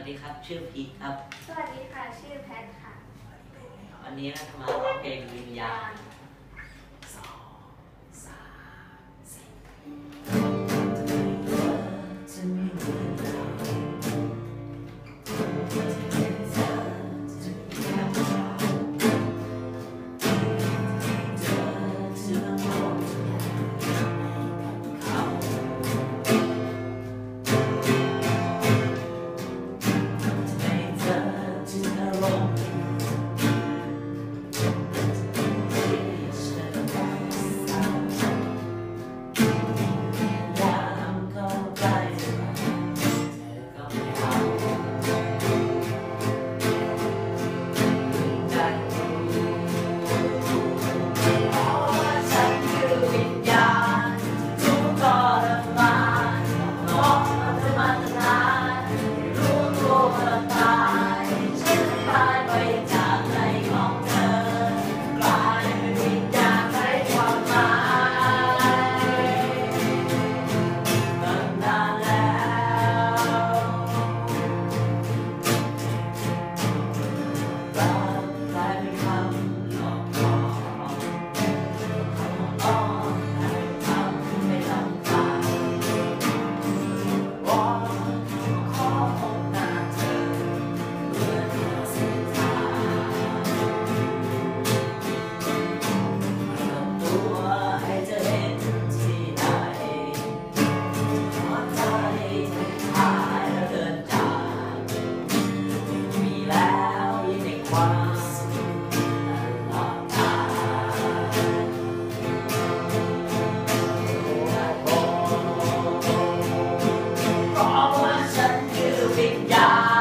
วัสดีครับ ชื่อพีทครับ สวัสดีค่ะ ชื่อแพทค่ะ วันนี้เราจะมาร้องเพลงวิญญาณ Yeah.